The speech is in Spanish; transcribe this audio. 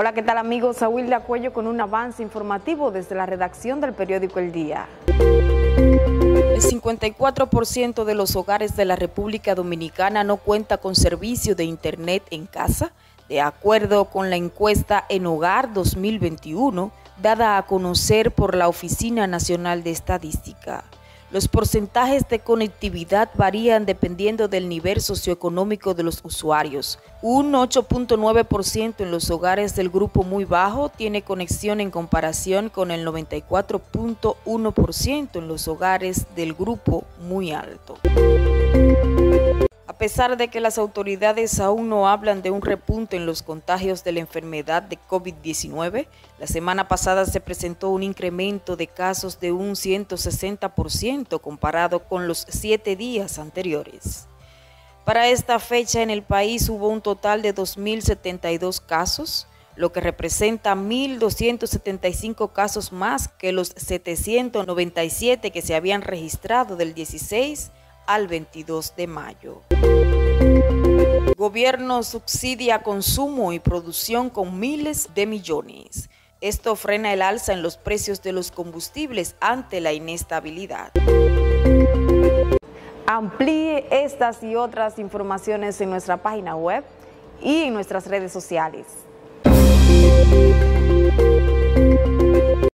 Hola, ¿qué tal amigos? Saúl de Acuello con un avance informativo desde la redacción del periódico El Día. El 54% de los hogares de la República Dominicana no cuenta con servicio de Internet en casa, de acuerdo con la encuesta En Hogar 2021, dada a conocer por la Oficina Nacional de Estadística. Los porcentajes de conectividad varían dependiendo del nivel socioeconómico de los usuarios. Un 8.9% en los hogares del grupo muy bajo tiene conexión en comparación con el 94.1% en los hogares del grupo muy alto. A pesar de que las autoridades aún no hablan de un repunte en los contagios de la enfermedad de COVID-19, la semana pasada se presentó un incremento de casos de un 160% comparado con los siete días anteriores. Para esta fecha en el país hubo un total de 2.072 casos, lo que representa 1.275 casos más que los 797 que se habían registrado del 16 al 22 de mayo. Gobierno subsidia consumo y producción con miles de millones. Esto frena el alza en los precios de los combustibles ante la inestabilidad. Amplíe estas y otras informaciones en nuestra página web y en nuestras redes sociales.